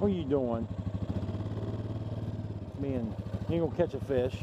What are you doing? Man, you ain't gonna catch a fish.